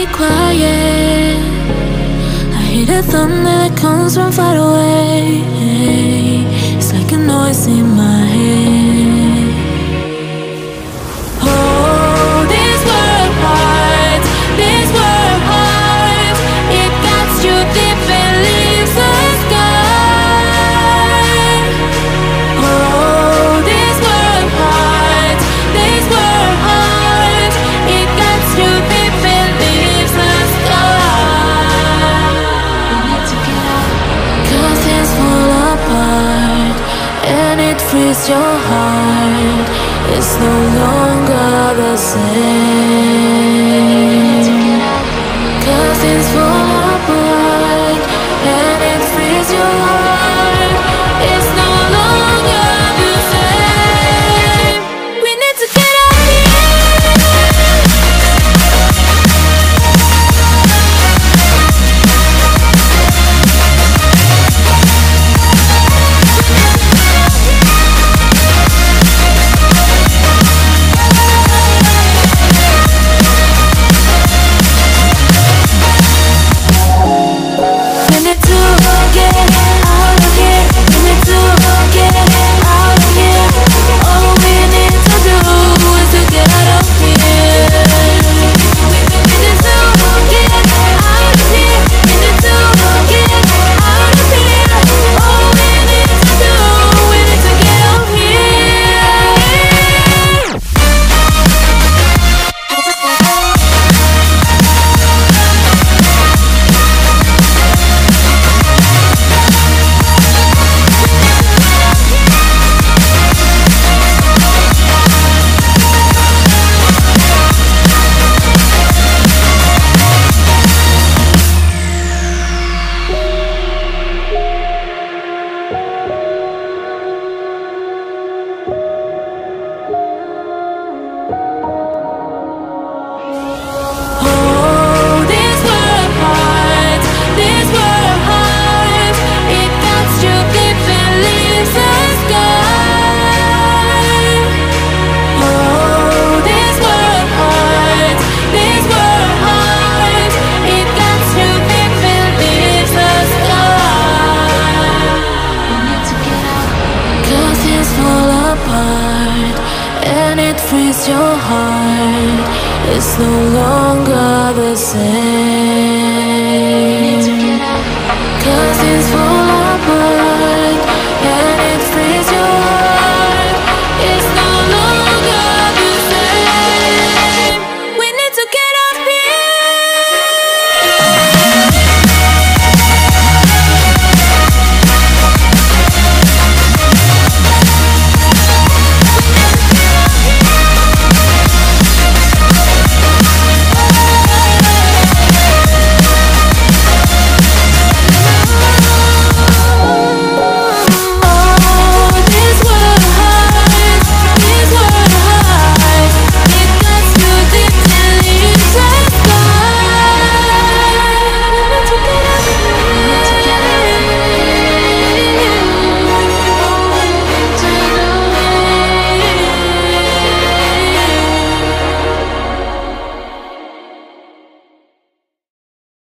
be quiet. I hear the thunder that comes from far away. It's like a noise in my your heart is no longer the same. Cause it's freeze your heart, it's no longer the same.